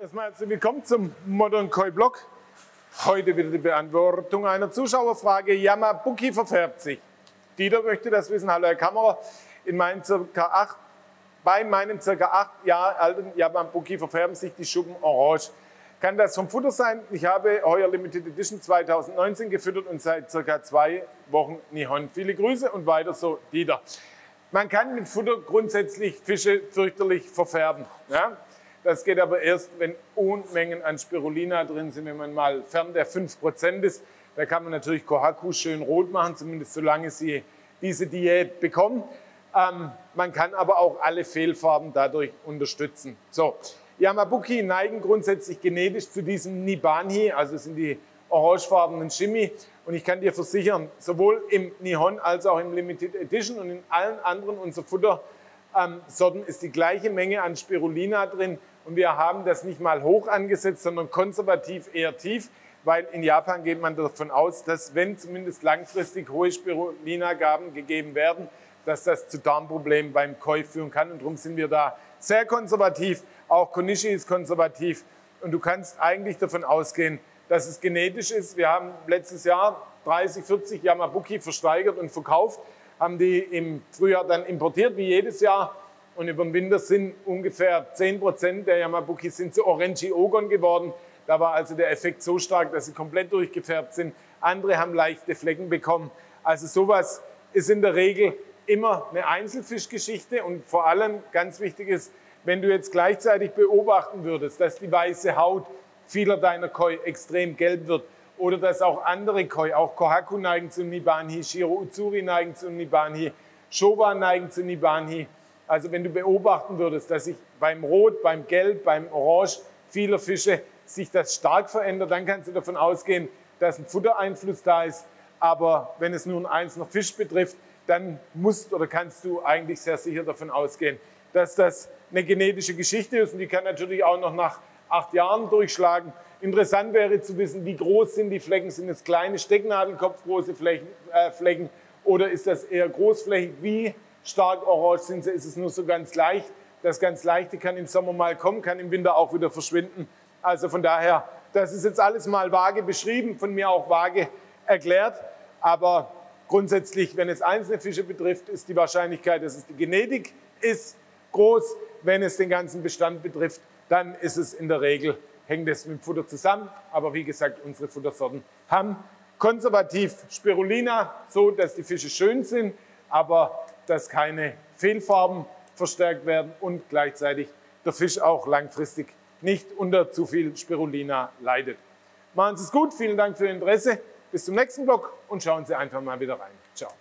Erstmal herzlich willkommen zum Modern Koi Blog. Heute wieder die Beantwortung einer Zuschauerfrage. Yamabuki verfärbt sich. Dieter möchte das wissen. Hallo Herr Kammerer. In meinen circa acht, bei meinem circa acht Jahre alten Yamabuki verfärben sich die Schuppen orange. Kann das vom Futter sein? Ich habe heuer Limited Edition 2019 gefüttert und seit circa zwei Wochen Nihon. Viele Grüße und weiter so, Dieter. Man kann mit Futter grundsätzlich Fische fürchterlich verfärben. Ja? Das geht aber erst, wenn Unmengen an Spirulina drin sind, wenn man mal fern der 5% ist. Da kann man natürlich Kohaku schön rot machen, zumindest solange sie diese Diät bekommen. Ähm, man kann aber auch alle Fehlfarben dadurch unterstützen. So, Yamabuki neigen grundsätzlich genetisch zu diesem Nibanhi, also sind die orangefarbenen Shimi. Und ich kann dir versichern, sowohl im Nihon als auch im Limited Edition und in allen anderen unserer Futtersorten ist die gleiche Menge an Spirulina drin. Und wir haben das nicht mal hoch angesetzt, sondern konservativ eher tief, weil in Japan geht man davon aus, dass wenn zumindest langfristig hohe Spirulina-Gaben gegeben werden, dass das zu Darmproblemen beim Koi führen kann. Und darum sind wir da sehr konservativ. Auch Konishi ist konservativ. Und du kannst eigentlich davon ausgehen, dass es genetisch ist. Wir haben letztes Jahr 30, 40 Yamabuki versteigert und verkauft, haben die im Frühjahr dann importiert, wie jedes Jahr. Und über den Winter sind ungefähr 10 Prozent der Yamabuki sind zu Orange Ogon geworden. Da war also der Effekt so stark, dass sie komplett durchgefärbt sind. Andere haben leichte Flecken bekommen. Also sowas ist in der Regel immer eine Einzelfischgeschichte und vor allem ganz wichtig ist, wenn du jetzt gleichzeitig beobachten würdest, dass die weiße Haut vieler deiner Koi extrem gelb wird oder dass auch andere Koi, auch Kohaku neigen zu Nibanhi, Shiro Uzuri neigen zu Nibanhi, Showa neigen zu Nibanhi. Also wenn du beobachten würdest, dass sich beim Rot, beim Gelb, beim Orange vieler Fische sich das stark verändert, dann kannst du davon ausgehen, dass ein Futtereinfluss da ist. Aber wenn es nur ein einzelner Fisch betrifft, dann musst oder kannst du eigentlich sehr sicher davon ausgehen, dass das eine genetische Geschichte ist und die kann natürlich auch noch nach acht Jahren durchschlagen. Interessant wäre zu wissen, wie groß sind die Flecken? Sind es kleine Stecknadelkopfgroße Flächen, äh, Flecken oder ist das eher großflächig? Wie stark orange sind sie? Ist es nur so ganz leicht? Das ganz Leichte kann im Sommer mal kommen, kann im Winter auch wieder verschwinden. Also von daher, das ist jetzt alles mal vage beschrieben, von mir auch vage erklärt. Aber grundsätzlich, wenn es einzelne Fische betrifft, ist die Wahrscheinlichkeit, dass es die Genetik ist, groß. Wenn es den ganzen Bestand betrifft, dann ist es in der Regel, hängt es mit dem Futter zusammen. Aber wie gesagt, unsere Futtersorten haben konservativ Spirulina, so dass die Fische schön sind, aber dass keine Fehlfarben verstärkt werden und gleichzeitig der Fisch auch langfristig nicht unter zu viel Spirulina leidet. Machen Sie es gut, vielen Dank für Ihr Interesse. Bis zum nächsten Blog und schauen Sie einfach mal wieder rein. Ciao.